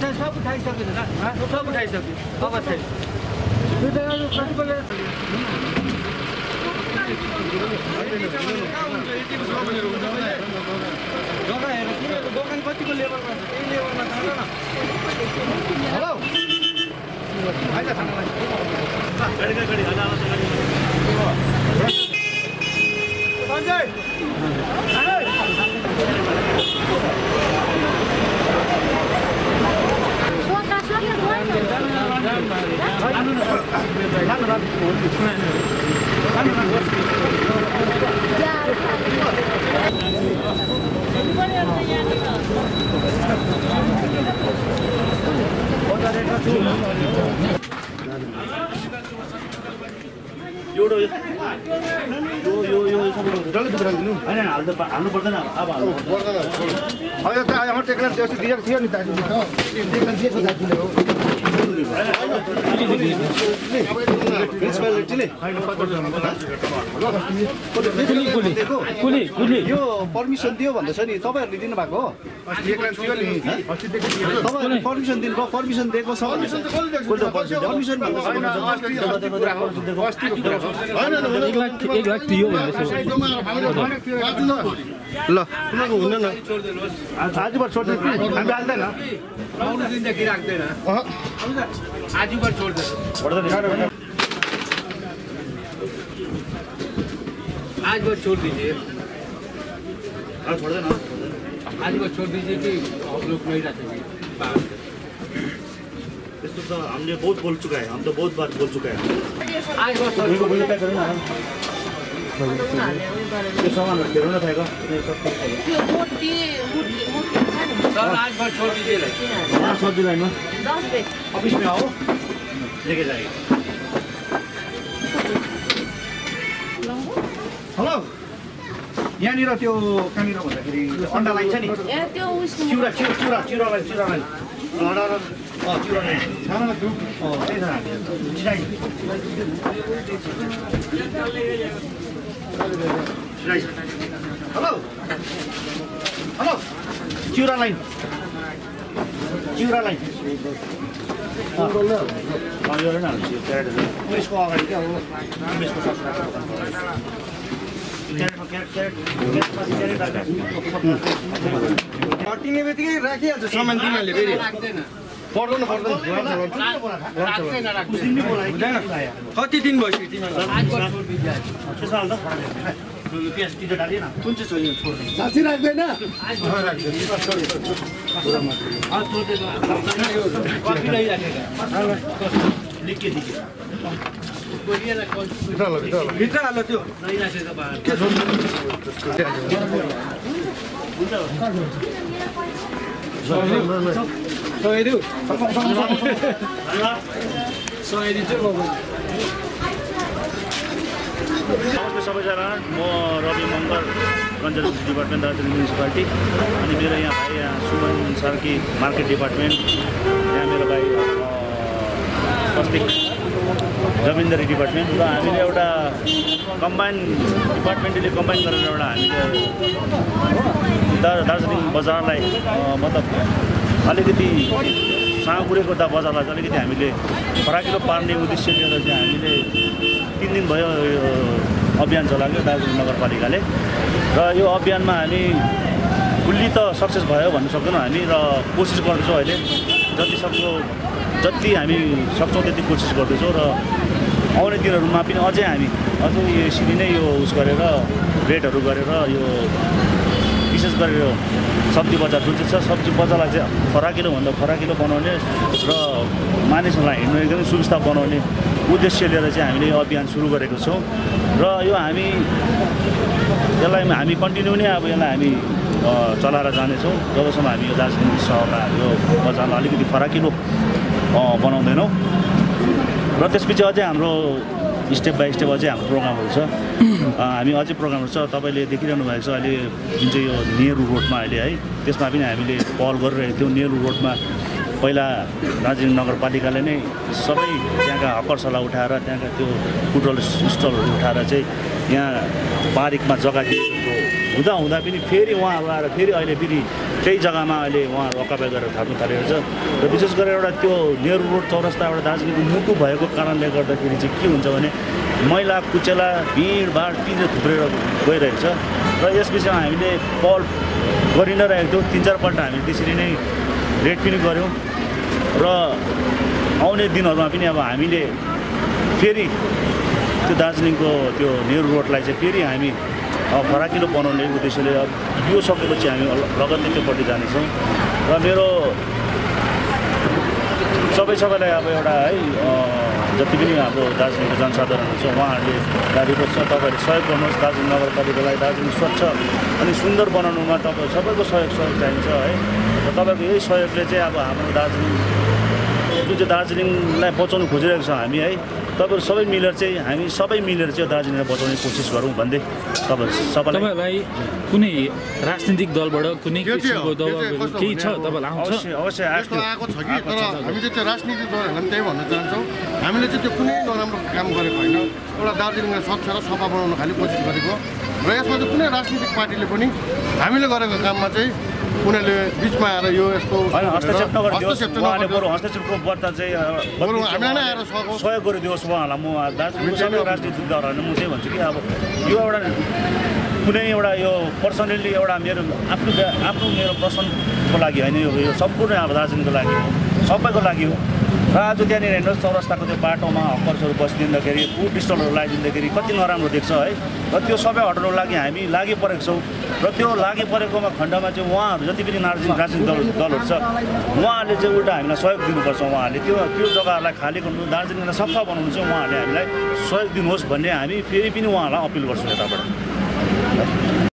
उठाइ सब उठाइसक्यो दादा सब उठाइसक्यो अब छैन जग्गा हेरेर दोकान कतिको लेभलमा छ त्यही लेभलमा छ हेलो एउटा यो यो यो होइन हाल्नु हाल्नु पर्दैन अब हाल्नु पर्दैन। अब त्यो अस्ति दिएको थियो नि दाजु टेक्ला दिएको दाजुले हो म्युनिसिपालिटीले कुली कुली। यो पर्मिसन दियो भन्दैछ नि तपाईँहरूले दिनुभएको हो? तपाईँहरूले पर्मिसन दिनुभयो पर्मिसन दिएको छ पर्मिसन ल उनीहरूको हुन्न न। आजबाट छोड्दै हामी हाल्दैन। दिनदेखि राख्दैन आजबाट छोड्दैन आज बस छोड़ दीजिए। आज बस छोड़ दीजिए कि आप लोग नहीं बाहर से। यस्तो बहुत बोल चुका है हम तो बहुत बार बोल चुका है। आज बस त्यो सामानहरू खेल्नु नथाएको त्यो सब प्याक गरेको। सर आज बस छोड़ दीजिए वहाँ सब्जी लाइनमा दस बजे ऑफिस में आओ लेके जाएगा हेलो यहाँनिर त्यो कहाँनिर भन्दाखेरि अन्डा लाइन छ नि चिउरा चिउ चिउरा चिउरा लाइन चिउरा लाइन चिउरा लाइन सानो ग्रुप त्यही छ। हेलो हेलो चिउरा लाइन चिउरा लाइन। पुलिसको अगाडि क्या। क्यारेटमा क्यारेट सामान तिमीहरूले फेरि पर्दैन? कति दिन भइसक्यो राख्दैन? भित्र त्यो। बाहर सघाइदिउ सघाइदिन्छु नमस्ते सबैजना म Ravi Mangar conservation department Darjeeling municipality अनि मेरो यहाँ भाइ यहाँ सुमन सार्की मार्केट डिपार्टमेन्ट यहाँ मेरो भाइ स्वस्तिक जमिनदारी डिपार्टमेन्ट। र हामीले एउटा कम्बाइन डिपार्टमेन्टले कम्बाइन गरेर एउटा हामीले दा दार्जिलिङ बजारलाई मतलब अलिकति साँगुडेको दा बजारलाई चाहिँ अलिकति हामीले फराकिलो पार्ने उद्देश्य लिएर चाहिँ हामीले तिन दिन भयो यो अभियान चलाएको दार्जिलिङ नगरपालिकाले। र यो अभियानमा हामी फुल्ली त सक्सेस भयो भन्नु सक्दैनौँ हामी र कोसिस गर्दैछौँ अहिले। जति सक्दो जति हामी सक्छौँ त्यति कोसिस गर्दैछौँ र आउने दिनहरूमा पनि अझै हामी अझै यसरी नै यो उस गरेर रेटहरू गरेर यो विशेष गरेर सब्जी बजार जुन चाहिँ छ सब्जी बजारलाई चाहिँ फराकिलोभन्दा फराकिलो बनाउने र मानिसहरूलाई हिँड्नु एकदमै सुविस्ता बनाउने उद्देश्य लिएर चाहिँ हामीले यो अभियान सुरु गरेको छौँ। र यो हामी यसलाई हामी कन्टिन्यू नै अब यसलाई हामी चलाएर जानेछौँ। जबसम्म हामी यो दार्जिलिङ सहरलाई यो बजारलाई अलिकति फराकिलो बनाउँदैनौँ। र त्यसपछि अझै हाम्रो स्टेप बाई स्टेप अझै हाम्रो प्रोग्रामहरू छ। हामी अझै प्रोग्रामहरू छ। तपाईँले देखिरहनु भएको छ अहिले जुन चाहिँ यो नेहरू रोडमा अहिले है त्यसमा पनि हामीले पहल गरिरहेको थियौँ। नेहरू रोडमा पहिला दार्जिलिङ नगरपालिकाले नै सबै त्यहाँका हकर्सलाई उठाएर त्यहाँका त्यो फुटबल स्टलहरू उठाएर चाहिँ यहाँ पार्कमा जग्गा दिएको हुँदा हुँदा पनि फेरि उहाँहरू आएर फेरि अहिले फेरि त्यही जग्गामा अहिले उहाँहरू अकापै गरेर थाप्नु थालेको छ। र विशेष गरेर एउटा त्यो नेहरू रोड चौरस्ता एउटा दार्जिलिङको मुटु भएको कारणले गर्दाखेरि चाहिँ के हुन्छ भने मैला कुचेला भिडभाड पिँधे थुप्रेर गइरहेको छ र यस विषयमा हामीले पहल गरि नै रहेको थियौँ। तिन चारपल्ट हामीले त्यसरी नै रेड पनि गऱ्यौँ। र आउने दिनहरूमा पनि अब हामीले फेरि त्यो दार्जिलिङको त्यो नेहरू रोडलाई चाहिँ फेरि हामी फराकिलो बनाउने उद्देश्यले अब यो सकेपछि हामी लगत्तै त्योपट्टि जानेछौँ। र मेरो सबै सबैलाई अब एउटा है जति पनि अब दार्जिलिङको जनसाधारणहरू छ उहाँहरूले दाबीको छ तपाईँहरूले सहयोग गर्नुहोस्। दार्जिलिङ नगरपालिकालाई दार्जिलिङ स्वच्छ अनि सुन्दर बनाउनुमा तपाईँ सबैको सहयोग सहयोग चाहिन्छ है। र तपाईँको यही सहयोगले चाहिँ अब हाम्रो दार्जिलिङ जुन चाहिँ दार्जिलिङलाई बचाउनु खोजिरहेको छ हामी है तपाईँहरू सबै मिलेर चाहिँ हामी सबै मिलेर चाहिँ दार्जिलिङलाई बचाउने कोसिस गरौँ भन्दै तपाईँहरू सबैलाई। तपाईँहरूलाई कुनै राजनीतिक दलबाट कुनै केही छ? अवश्य अवश्य थियो। आएको छ कि तर हामी चाहिँ त्यो राजनीति दलहरूलाई पनि त्यही भन्न चाहन्छौँ। हामीले चाहिँ त्यो कुनै नराम्रो काम गरेको होइन। एउटा दार्जिलिङलाई स्वच्छ र सफा बनाउन खालि कोसिस गरेको र यसमा चाहिँ कुनै राजनीतिक पार्टीले पनि हामीले गरेको काममा चाहिँ उनीहरूले बिचमा आएर यो यस्तो हस्तक्षेप चाहिँ हस्तक्षेपको बर्ता चाहिँ चाहिँ। सहयोग गरिदियोस् उहाँहरूलाई म दार्जिलिङको सबै राजनीतिक दलहरूलाई म त्यही भन्छु कि अब यो एउटा कुनै एउटा यो पर्सनली एउटा मेरो आफ्नो आफ्नो मेरो पर्सनको लागि होइन यो यो सम्पूर्ण अब दार्जिलिङको लागि हो सबैको लागि हो। र आज त्यहाँनिर हेर्नुहोस् चौरस्ताको त्यो बाटोमा हकर्सहरू बसिदिँदाखेरि फुड स्टलहरू लगाइदिँदाखेरि कति नराम्रो देख्छ है। र त्यो सबै हटाउनको लागि हामी लागि परेको छौँ। र त्यो लागि परेकोमा खण्डमा चाहिँ उहाँहरू जति पनि दार्जिलिङ राजनीतिक दल दलहरू छ उहाँहरूले चाहिँ उल्टा हामीलाई सहयोग दिनुपर्छ उहाँहरूले। त्यो त्यो जग्गाहरूलाई खाली गर्नु दार्जिलिङलाई सफा बनाउनु चाहिँ उहाँहरूले हामीलाई सहयोग दिनुहोस् भन्ने हामी फेरि पनि उहाँहरूलाई अपिल गर्छौँ यताबाट।